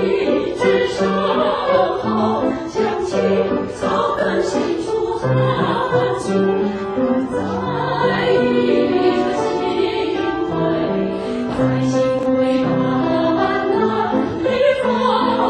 一枝烧红，将青草根伸出寒枝，再一枝新蕊，在新蕊斑斓里繁荣。